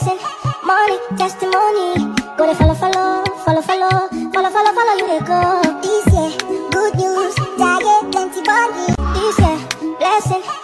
blessing, money, testimony. Go to follow, follow, follow, follow, follow, follow, follow you they go. This year, good news, diet, plenty body. This year, blessing.